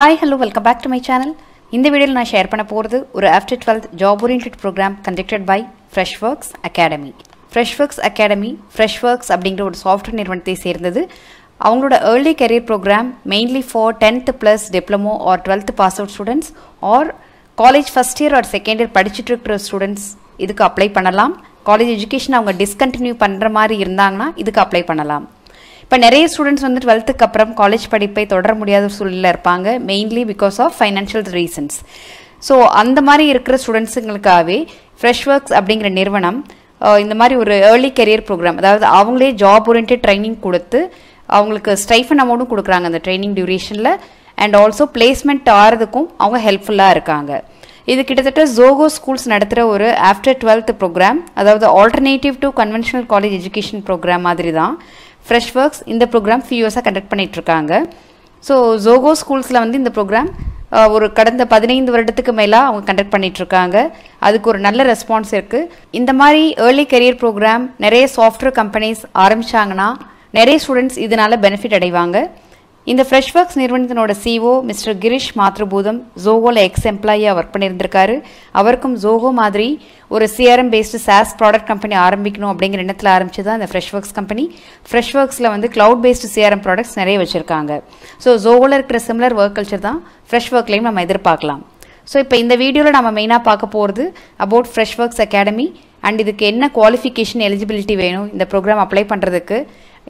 Hi hello welcome back to my channel இந்த வீடியோவில் நான் ஷேர் பண்ண போகிறது ஒரு after twelfth job oriented program conducted by Freshworks academy Freshworks academy Freshworks அப்படிங்கிற ஒரு சாஃப்ட்வேர் நிறுவனத்தை சேர்ந்தது. அவங்களோட early career program mainly for tenth plus diploma or twelfth pass out students or college first year or second year படிச்சுட்டு இருக்கிற students இதுக்கு apply பண்ணலாம். College education அவங்க டிஸ்கண்டினியூ பண்ணுற மாதிரி இருந்தாங்கன்னா இதுக்கு அப்ளை பண்ணலாம். இப்போ நிறைய ஸ்டூடெண்ட்ஸ் வந்து டுவெல்த்துக்கு அப்புறம் காலேஜ் படிப்பை தொடர முடியாத சூழ்நிலையில் இருப்பாங்க mainly because of financial reasons so அந்த மாதிரி இருக்கிற ஸ்டூடெண்ட்ஸுங்களுக்காகவே ஃப்ரெஷ் ஒர்க்ஸ் அப்படிங்கிற நிறுவனம் இந்த மாதிரி ஒரு ஏர்லி கெரியர் ப்ரோக்ராம் அதாவது அவங்களே ஜாப் ஓரியன்ட் ட்ரைனிங் கொடுத்து அவங்களுக்கு ஸ்டைஃபன் அமௌண்ட்டும் கொடுக்குறாங்க அந்த ட்ரைனிங் டியூரேஷனில் அண்ட் ஆல்சோ பிளேஸ்மெண்ட் ஆகிறதுக்கும் அவங்க ஹெல்ப்ஃபுல்லாக இருக்காங்க. இது கிட்டத்தட்ட ஜோகோ ஸ்கூல்ஸ் நடத்துகிற ஒரு ஆஃப்டர் டுவெல்த் ப்ரோக்ராம் அதாவது alternative to conventional college education program மாதிரி தான் ஃப்ரெஷ் ஒர்க்ஸ் இந்த ப்ரோக்ராம் ஃபியூஸாக கண்டக்ட் பண்ணிகிட்ருக்காங்க ஸோ ஜோகோ ஸ்கூல்ஸில் வந்து இந்த ப்ரோக்ராம் ஒரு கடந்த பதினைந்து வருடத்துக்கு மேலே அவங்க கண்டக்ட் பண்ணிகிட்ருக்காங்க இருக்காங்க அதுக்கு ஒரு நல்ல ரெஸ்பான்ஸ் இருக்குது இந்த மாதிரி ஏர்லி கெரியர் ப்ரோக்ராம் நிறைய சாஃப்ட்வேர் கம்பெனிஸ் ஆரம்பித்தாங்கன்னா நிறைய ஸ்டூடெண்ட்ஸ் இதனால் பெனிஃபிட் அடைவாங்க. இந்த ஃப்ரெஷ் ஒர்க்ஸ் நிறுவனத்தினோட சிஓ மிஸ்டர் கிரிஷ் மாத்ருபூதம் ஜோகோல எக்ஸ் எம்ப்ளாயியாக ஒர்க் பண்ணியிருந்திருக்காரு அவருக்கும் ஜோகோ மாதிரி ஒரு CRM based SaaS product company ஆரம்பிக்கணும் அப்படிங்கிற எண்ணத்தில் ஆரம்பிச்சு தான் இந்த ஃப்ரெஷ் ஒர்க்ஸ் கம்பெனி ஃப்ரெஷ் ஒர்க்ஸில் வந்து க்ளவுட் பேஸ்டு சிஆர்எம் ப்ராடக்ட்ஸ் நிறைய வச்சுருக்காங்க. ஸோ ஜோகோவில் இருக்கிற சிமிலர் ஒர்க் கல்ச்சர் தான் ஃப்ரெஷ் ஒர்க்லையும் நம்ம எதிர்பார்க்கலாம். ஸோ இப்போ இந்த வீடியோவில் நம்ம மெயினாக பார்க்க போகிறது about Freshworks academy and இதுக்கு என்ன குவாலிஃபிகேஷன் எலிஜிபிலிட்டி வேணும் இந்த ப்ரோக்ராம் அப்ளை பண்ணுறதுக்கு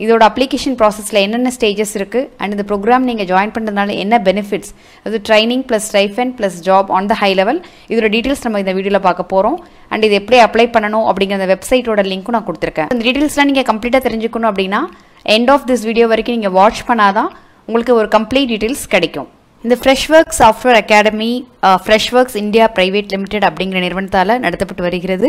இதோட அப்ளிகேஷன் ப்ராசஸில் என்னென்ன ஸ்டேஜஸ் இருக்குது அண்ட் இந்த ப்ரோக்ராம் நீங்கள் ஜாயின் பண்ணுறதுனால என்ன பெனிஃபிட்ஸ் அது training plus stipend plus job on the high level இதோட டீட்டெயில்ஸ் நம்ம இந்த வீடியோவில் பார்க்க போகிறோம் அண்ட் இது எப்படி அப்ளை பண்ணணும் அப்படிங்கிற அந்த வெப்சைட்டோட லிங்க்கும் நான் கொடுத்துருக்கேன். அந்த டீட்டெயில்ஸ்லாம் நீங்கள் கம்ப்ளீட்டாக தெரிஞ்சுக்கணும் அப்படின்னா எண்ட் ஆஃப் திஸ் வீடியோ வரைக்கும் நீங்கள் வாட்ச் பண்ணாதான் உங்களுக்கு ஒரு கம்ப்ளீட் டீட்டெயில்ஸ் கிடைக்கும். இந்த Freshwork software academy Freshworks India private limited அப்படிங்கிற நிறுவனத்தால் நடத்தப்பட்டு வருகிறது.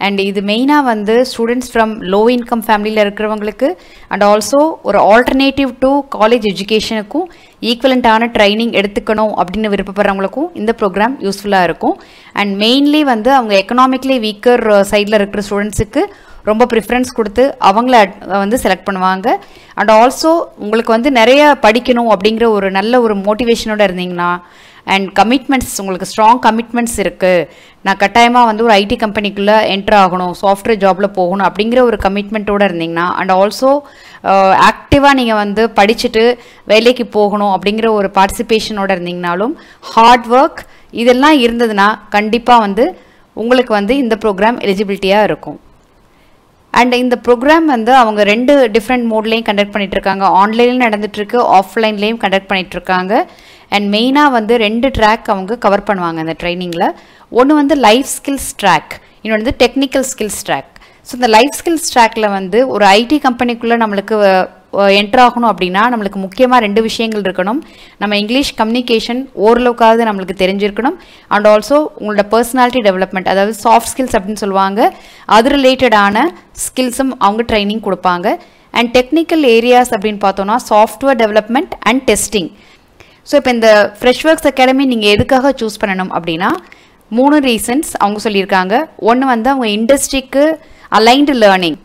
அண்ட் இது மெயினாக வந்து ஸ்டூடெண்ட்ஸ் ஃப்ரம் லோ இன்கம் ஃபேமிலியில் இருக்கிறவங்களுக்கு அண்ட் ஆல்சோ ஒரு ஆல்டர்னேட்டிவ் டு காலேஜ் எஜுகேஷனுக்கும் ஈக்குவலண்ட்டான ட்ரைனிங் எடுத்துக்கணும் அப்படின்னு விருப்பப்படுறவங்களுக்கும் இந்த ப்ரோக்ராம் யூஸ்ஃபுல்லாக இருக்கும். அண்ட் மெயின்லி வந்து அவங்க எக்கனாமிக்லி வீக்கர் சைடில் இருக்கிற ஸ்டூடெண்ட்ஸுக்கு ரொம்ப ப்ரிஃபரன்ஸ் கொடுத்து அவங்கள வந்து செலக்ட் பண்ணுவாங்க. அண்ட் ஆல்சோ உங்களுக்கு வந்து நிறைய படிக்கணும் அப்படிங்கிற ஒரு நல்ல ஒரு மோட்டிவேஷனோட இருந்தீங்கன்னா அண்ட் கமிட்மெண்ட்ஸ் உங்களுக்கு ஸ்ட்ராங் கமிட்மெண்ட்ஸ் இருக்குது நான் கட்டாயமாக வந்து ஒரு ஐடி கம்பெனிக்குள்ளே என்ட்ரு ஆகணும் சாஃப்ட்வேர் ஜாபில் போகணும் அப்படிங்கிற ஒரு கமிட்மெண்ட்டோட இருந்தீங்கன்னா அண்ட் ஆல்சோ ஆக்டிவாக நீங்கள் வந்து படிச்சுட்டு வேலைக்கு போகணும் அப்படிங்கிற ஒரு பார்ட்டிசிபேஷனோடு இருந்தீங்கனாலும் ஹார்ட் ஒர்க் இதெல்லாம் இருந்ததுன்னா கண்டிப்பாக வந்து உங்களுக்கு வந்து இந்த ப்ரோக்ராம் எலிஜிபிலிட்டியாக இருக்கும். அண்ட் இந்த ப்ரோக்ராம் வந்து அவங்க ரெண்டு டிஃப்ரெண்ட் மோட்லேயும் கண்டக்ட் பண்ணிகிட்ருக்காங்க ஆன்லைன்லேயும் நடந்துகிட்ருக்கு ஆஃப்லைன்லேயும் கண்டக்ட் பண்ணிகிட்ருக்காங்க இருக்காங்க. அண்ட் மெயினாக வந்து ரெண்டு ட்ராக் அவங்க கவர் பண்ணுவாங்க அந்த ட்ரைனிங்கில் ஒன்று வந்து லைஃப் ஸ்கில்ஸ் ட்ராக் இன்னொன்று வந்து டெக்னிக்கல் ஸ்கில்ஸ் ட்ராக் ஸோ இந்த லைஃப் ஸ்கில்ஸ் ட்ராக்ல வந்து ஒரு ஐடி கம்பெனிக்குள்ளே நம்மளுக்கு என்டர் ஆகணும் அப்படின்னா நம்மளுக்கு முக்கியமாக ரெண்டு விஷயங்கள் இருக்கணும். நம்ம இங்கிலீஷ் கம்யூனிகேஷன் ஓரளவுக்காவது நம்மளுக்கு தெரிஞ்சிருக்கணும். அண்ட் ஆல்சோ உங்களோட பர்சனாலிட்டி டெவலப்மெண்ட் அதாவது சாஃப்ட் ஸ்கில்ஸ் அப்படின்னு சொல்லுவாங்க. அது ரிலேட்டடான ஸ்கில்ஸும் அவங்க ட்ரைனிங் கொடுப்பாங்க. அண்ட் டெக்னிக்கல் ஏரியாஸ் அப்படின்னு பார்த்தோம்னா software development and testing so இப்போ இந்த ஃப்ரெஷ் ஒர்க்ஸ் அகாடமி நீங்கள் எதுக்காக சூஸ் பண்ணணும் அப்படின்னா மூணு ரீசன்ஸ் அவங்க சொல்லியிருக்காங்க. ஒன்று வந்து அவங்க இண்டஸ்ட்ரிக்கு அலைன்டு லேர்னிங்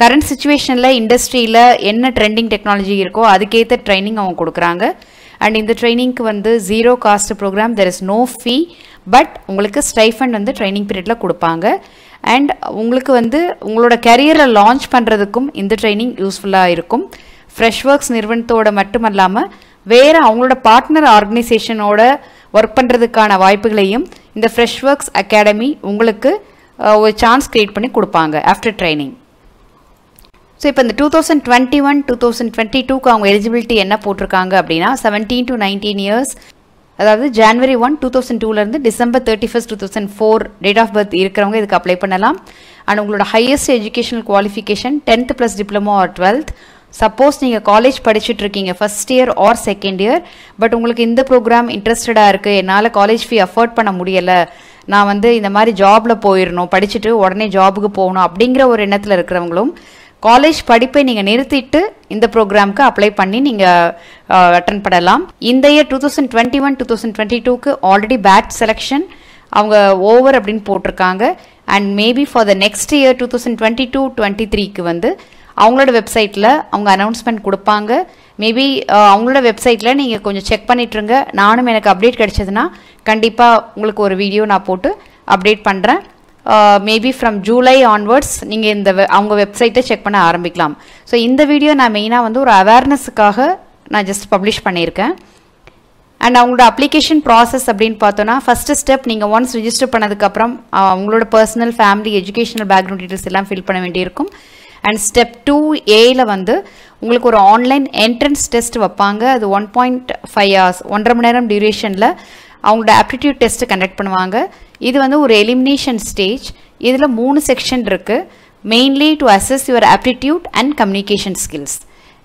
கரண்ட் சுச்சுவேஷனில் இண்டஸ்ட்ரியில் என்ன ட்ரெண்டிங் டெக்னாலஜி இருக்கோ அதுக்கேற்ற ட்ரைனிங் அவங்க கொடுக்குறாங்க. அண்ட் இந்த ட்ரைனிங்க்கு வந்து zero cost program there is no fee but உங்களுக்கு ஸ்டைஃபண்ட் வந்து ட்ரைனிங் பீரியடில் கொடுப்பாங்க. அண்ட் உங்களுக்கு வந்து உங்களோட கரியரை லான்ச் பண்ணுறதுக்கும் இந்த ட்ரைனிங் யூஸ்ஃபுல்லாக இருக்கும். ஃப்ரெஷ் ஒர்க்ஸ் நிறுவனத்தோட மட்டுமல்லாமல் வேறு அவங்களோட பார்ட்னர் ஆர்கனைசேஷனோட ஒர்க் பண்ணுறதுக்கான வாய்ப்புகளையும் இந்த ஃப்ரெஷ் ஒர்க்ஸ் அகாடமி உங்களுக்கு ஒரு சான்ஸ் க்ரியேட் பண்ணி கொடுப்பாங்க ஆஃப்டர் ட்ரைனிங் ஸோ இப்போ இந்த two thousand twenty one two thousand twenty டூக்கு அவங்க எலிஜிபிலிட்டி என்ன போட்டிருக்காங்க அப்படின்னா செவன்டீன் டு நைன்டீன் இயர்ஸ் அதாவது ஜான்வரி ஒன் டூ தௌசண்ட் டூலேருந்து December thirty first two thousand four date of birth இருக்கிறவங்க இதுக்கு அப்ளை பண்ணலாம். அண்ட் உங்களோட highest educational qualification tenth plus diploma or twelfth suppose நீங்கள் காலேஜ் படிச்சுட்டு இருக்கீங்க first year or second year but உங்களுக்கு இந்த ப்ரோக்ராம் இன்ட்ரெஸ்டடாக இருக்குது என்னால் காலேஜ் ஃபீ அஃபோர்ட் பண்ண முடியலை நான் வந்து இந்த மாதிரி ஜாபில் போயிடணும் படிச்சுட்டு உடனே ஜாபுக்கு போகணும் அப்படிங்கிற ஒரு எண்ணத்தில் இருக்கிறவங்களும் காலேஜ் படிப்பை நீங்கள் நிறுத்திட்டு இந்த ப்ரோக்ராம்க்கு அப்ளை பண்ணி நீங்கள் அட்டன் பண்ணலாம். இந்த year two thousand twenty one two thousand twenty டூக்கு ஆல்ரெடி பேட்ச் செலெக்ஷன் அவங்க ஓவர் அப்படின்னு போட்டிருக்காங்க. And maybe for the next year two thousand twenty two twenty த்ரீக்கு வந்து அவங்களோட வெப்சைட்டில் அவங்க அனௌன்ஸ்மெண்ட் கொடுப்பாங்க. மேபி அவங்களோட வெப்சைட்டில் நீங்கள் கொஞ்சம் செக் பண்ணிட்டுருங்க. நானும் எனக்கு அப்டேட் கிடச்சதுன்னா கண்டிப்பாக உங்களுக்கு ஒரு வீடியோ நான் போட்டு அப்டேட் பண்ணுறேன் மேபி ஃப்ரம் ஜூலை ஆன்வர்ட்ஸ் நீங்கள் இந்த வெ- அவங்க வெப்சைட்டை செக் பண்ண ஆரம்பிக்கலாம். ஸோ இந்த வீடியோ நான் மெயினாக வந்து ஒரு அவேர்னஸுக்காக நான் ஜஸ்ட் பப்ளிஷ் பண்ணியிருக்கேன். அண்ட் அவங்களோட அப்ளிகேஷன் ப்ராசஸ் அப்படின்னு பார்த்தோன்னா ஃபஸ்ட்டு ஸ்டெப் நீங்கள் ஒன்ஸ் ரிஜிஸ்டர் பண்ணதுக்கப்புறம் அவங்களோட personal family educational background details எல்லாம் ஃபில் பண்ண வேண்டியிருக்கும். அண்ட் ஸ்டெப் டூ ஏயில் வந்து உங்களுக்கு ஒரு ஆன்லைன் என்ட்ரன்ஸ் டெஸ்ட் வைப்பாங்க. அது ஒன் பாயிண்ட் ஃபைவ் ஹவர்ஸ் ஒன்றரை மணி நேரம் டியூரேஷனில் அவங்களோட ஆப்டிடியூட் டெஸ்ட்டு கண்டக்ட் பண்ணுவாங்க. இது வந்து ஒரு எலிமினேஷன் ஸ்டேஜ் இதில் மூணு செக்ஷன் இருக்குது mainly to assess your aptitude and communication skills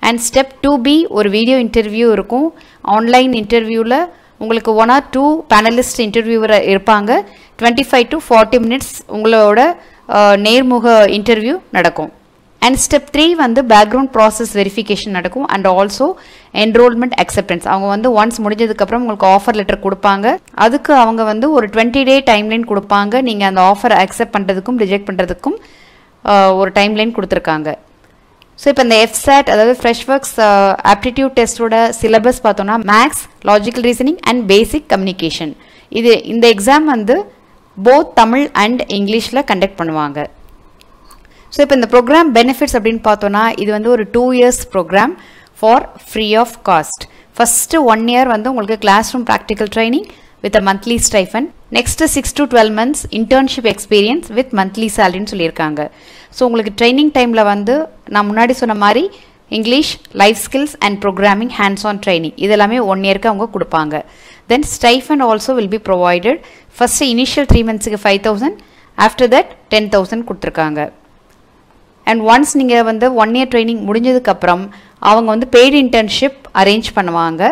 and step two be ஒரு வீடியோ இன்டர்வியூ இருக்கும். ஆன்லைன் இன்டர்வியூவில் உங்களுக்கு one or two panelist interviewer இருப்பாங்க. Twenty five to forty minutes உங்களோட நேர்முக இன்டர்வியூ நடக்கும். அண்ட் ஸ்டெப் த்ரீ வந்து பேக்ரவுண்ட் ப்ராசஸ் வெரிஃபிகேஷன் நடக்கும் அண்ட் ஆல்சோ என்ரோல்மெண்ட் அக்செப்டன்ஸ் அவங்க வந்து ஒன்ஸ் முடிஞ்சதுக்கப்புறம் உங்களுக்கு ஆஃபர் லெட்டர் கொடுப்பாங்க. அதுக்கு அவங்க வந்து ஒரு டுவெண்ட்டி டே டைம்லைன் கொடுப்பாங்க. நீங்கள் அந்த ஆஃபர் அக்செப்ட் பண்ணுறதுக்கும் ரிஜெக்ட் பண்ணுறதுக்கும் ஒரு டைம்லைன் கொடுத்துருக்காங்க. ஸோ இப்போ இந்த எஃப்சேட் அதாவது ஃப்ரெஷ் ஒர்க்ஸ் ஆப்டிடியூட் டெஸ்ட்டோட சிலபஸ் பார்த்தோன்னா maths logical reasoning and basic communication இது இந்த எக்ஸாம் வந்து போத் தமிழ் அண்ட் இங்கிலீஷில் கண்டக்ட் பண்ணுவாங்க. ஸோ இப்போ இந்த ப்ரோக்ராம் பெனிஃபிட்ஸ் அப்படின்னு பார்த்தோன்னா இது வந்து ஒரு two years program for free of cost first one year வந்து உங்களுக்கு class room practical training with a monthly stipend next six to twelve months internship experience with monthly சேலரின்னு சொல்லியிருக்காங்க. ஸோ உங்களுக்கு ட்ரைனிங் டைமில் வந்து நான் முன்னாடி சொன்ன மாதிரி English life skills and programming hands on training இதெல்லாமே ஒன் இயர்க்கு அவங்க கொடுப்பாங்க. Then stipend also will be provided first initial three மந்த்ஸுக்கு five thousand after that ten thousand கொடுத்துருக்காங்க. அண்ட் ஒன்ஸ் நீங்கள் வந்து ஒன் இயர் ட்ரைனிங் முடிஞ்சதுக்கப்புறம் அவங்க வந்து பெய்டு இன்டர்ன்ஷிப் அரேஞ்ச் பண்ணுவாங்க.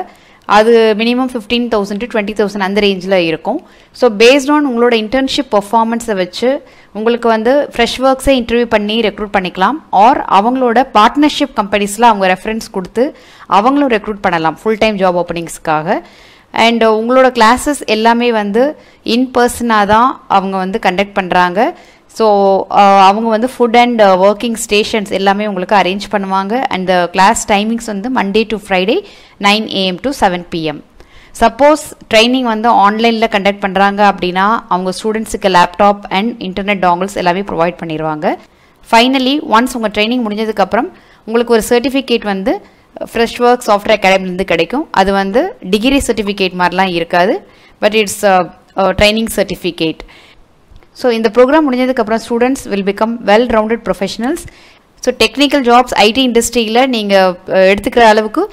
அது minimum fifteen thousand to twenty thousand அந்த ரேஞ்சில் இருக்கும். ஸோ பேஸ்ட் ஆன் உங்களோட இன்டர்ன்ஷிப் பர்ஃபார்மன்ஸை வச்சு உங்களுக்கு வந்து ஃப்ரெஷ் ஒர்க்ஸே இன்டர்வியூ பண்ணி ரெக்ரூட் பண்ணிக்கலாம். ஆர் அவங்களோட பார்ட்னர்ஷிப் கம்பெனிஸில் அவங்க ரெஃபரன்ஸ் கொடுத்து அவங்களும் ரெக்ரூட் பண்ணலாம் ஃபுல் டைம் ஜாப் ஓப்பனிங்ஸ்க்காக அண்ட் உங்களோட கிளாஸஸ் எல்லாமே வந்து இன் பர்சனாக தான் அவங்க வந்து கண்டக்ட் பண்ணுறாங்க ஸோ uh, அவங்க வந்து ஃபுட் அண்ட் ஒர்க்கிங் ஸ்டேஷன்ஸ் எல்லாமே உங்களுக்கு அரேஞ்ச் பண்ணுவாங்க. அண்ட் கிளாஸ் டைமிங்ஸ் வந்து Monday to Friday nine AM to seven PM suppose training வந்து ஆன்லைனில் கண்டக்ட் பண்ணுறாங்க அப்படின்னா அவங்க ஸ்டூடெண்ட்ஸுக்கு லேப்டாப் அண்ட் இன்டர்நெட் டாங்கிள்ஸ் எல்லாமே ப்ரொவைட் பண்ணிடுவாங்க ஃபைனலி ஒன்ஸ் உங்கள் ட்ரைனிங் முடிஞ்சதுக்கப்புறம் உங்களுக்கு ஒரு சர்டிஃபிகேட் வந்து ஃப்ரெஷ் ஒர்க் சாஃப்ட்வேர் அகாடமிலேருந்து கிடைக்கும். அது வந்து டிகிரி சர்டிஃபிகேட் மாதிரிலாம் இருக்காது. But it's training certificate so இந்த ப்ரோக்ராம் முடிஞ்சதுக்கப்புறம் students will become well rounded professionals so technical jobs IT இண்டஸ்ட்ரியில் நீங்கள் எடுத்துக்கிற அளவுக்கு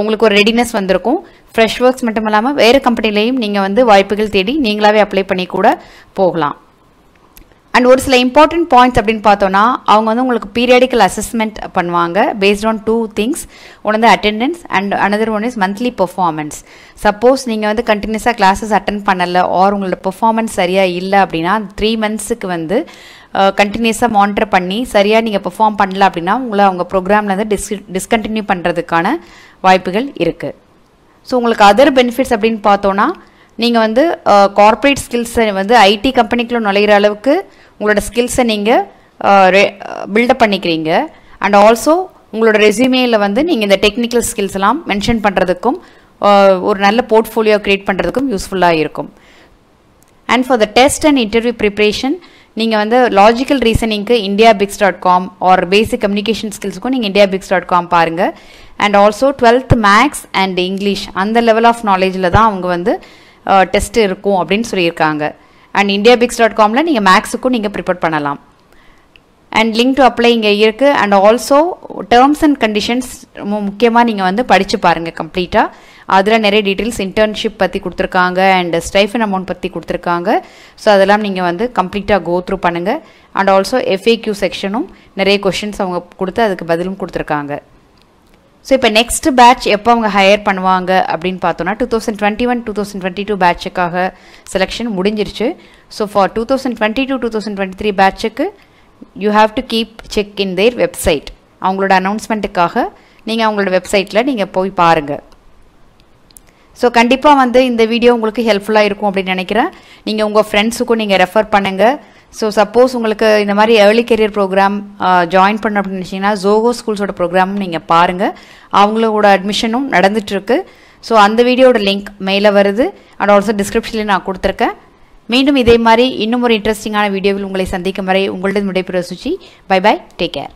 உங்களுக்கு ஒரு ரெடினஸ் வந்திருக்கும். ஃப்ரெஷ் ஒர்க்ஸ் மட்டும் இல்லாமல் வேறு கம்பெனிலையும் நீங்கள் வந்து வாய்ப்புகள் தேடி நீங்களாகவே அப்ளை பண்ணி கூட போகலாம். அண்ட் ஒரு சில இம்பார்ட்டன்ட் பாயிண்ட்ஸ் அப்படின்னு பார்த்தோன்னா அவங்க வந்து உங்களுக்கு பீரியாடிக்கல் அசஸ்மெண்ட் பண்ணுவாங்க based on two things one வந்து attendance and another one is monthly performance suppose நீங்கள் வந்து கண்டினியூஸாக கிளாஸஸ் அட்டன் பண்ணலை ஆர் உங்களோட பெர்ஃபார்மன்ஸ் சரியாக இல்லை அப்படின்னா த்ரீ மந்த்ஸுக்கு வந்து கண்டினியூஸாக மானிட்டர் பண்ணி சரியாக நீங்கள் பெர்ஃபார்ம் பண்ணல அப்படின்னா உங்களை அவங்க ப்ரோக்ராம்லேருந்து டிஸ் டிஸ்கண்டினியூ பண்ணுறதுக்கான வாய்ப்புகள் இருக்குது ஸோ உங்களுக்கு அதர் பெனிஃபிட்ஸ் அப்படின்னு பார்த்தோன்னா நீங்கள் வந்து கார்ப்பரேட் ஸ்கில்ஸை வந்து ஐடி கம்பெனிக்குள்ள நுழையிற அளவுக்கு உங்களோட ஸ்கில்ஸை நீங்கள் பில்டப் பண்ணிக்கிறீங்க. அண்ட் ஆல்சோ உங்களோட ரெஸ்யூமேயில் வந்து நீங்கள் இந்த டெக்னிக்கல் ஸ்கில்ஸ் எல்லாம் மென்ஷன் பண்ணுறதுக்கும் ஒரு நல்ல போர்ட்ஃபோலியோ க்ரியேட் பண்ணுறதுக்கும் யூஸ்ஃபுல்லாக இருக்கும். And for the test and interview preparation நீங்கள் வந்து logical ரீசனிங்க்கு IndiaBix dot com or basic communication ஸ்கில்ஸுக்கும் நீங்கள் இந்தியா பிக்ஸ் டாட் காம் பாருங்கள் and also twelfth maths and English அந்த லெவல் ஆஃப் நாலேஜில் தான் அவங்க வந்து டெஸ்ட் இருக்கும் அப்படின்னு சொல்லியிருக்காங்க. அண்ட் இந்தியா பிக்ஸ் டாட் காமில் நீங்கள் மேக்ஸுக்கும் நீங்கள் ப்ரிப்பேர் பண்ணலாம். அண்ட் லிங்க் டு அப்ளை இங்கே இருக்குது and also terms and conditions ரொம்ப முக்கியமாக நீங்கள் வந்து படித்து பாருங்கள் கம்ப்ளீட்டாக அதில் நிறைய டீட்டெயில்ஸ் இன்டர்ன்ஷிப் பற்றி கொடுத்துருக்காங்க. அண்ட் ஸ்டைஃபன் அமௌண்ட் பற்றி கொடுத்துருக்காங்க. ஸோ அதெல்லாம் நீங்கள் வந்து கம்ப்ளீட்டாக கோ த்ரூ பண்ணுங்கள் அண்ட் ஆல்சோ எஃப்ஏக்யூ செக்ஷனும் நிறைய கொஷின்ஸ் அவங்க கொடுத்து அதுக்கு பதிலும் கொடுத்துருக்காங்க. ஸோ இப்போ நெக்ஸ்ட் பேட்ச் எப்போ அவங்க ஹையர் பண்ணுவாங்க அப்படின்னு பார்த்தோன்னா two thousand twenty one two thousand twenty two பேட்சுக்காக selection முடிஞ்சிருச்சு. So for two thousand twenty two two thousand twenty three பேட்சுக்கு you have to keep check in their website அவங்களோட அனௌன்ஸ்மெண்ட்டுக்காக நீங்கள் அவங்களோட வெப்சைட்டில் நீங்கள் போய் பாருங்கள் ஸோ கண்டிப்பாக வந்து இந்த வீடியோ உங்களுக்கு ஹெல்ப்ஃபுல்லாக இருக்கும் அப்படின்னு நினைக்கிறேன். நீங்கள் உங்கள் ஃப்ரெண்ட்ஸுக்கும் நீங்கள் ரெஃபர் பண்ணுங்கள் ஸோ சப்போஸ் உங்களுக்கு இந்த மாதிரி ஏர்லி கெரியர் ப்ரோக்ராம் ஜாயின் பண்ண அப்படின்னு நினச்சிங்கன்னா ஜோகோ ஸ்கூல்ஸோட ப்ரோக்ராமும் நீங்கள் பாருங்கள் அவங்களோட அட்மிஷனும் நடந்துகிட்ருக்கு ஸோ அந்த வீடியோட லிங்க் மேலே வருது. அண்ட் ஆல்சோ டிஸ்கிரிப்ஷனில் நான் கொடுத்துருக்கேன். மீண்டும் இதே மாதிரி இன்னும் ஒரு இன்ட்ரெஸ்டிங்கான வீடியோவில் உங்களை சந்திக்கும் வரை உங்களிடம் விடைபெற Suchi. Bye bye take care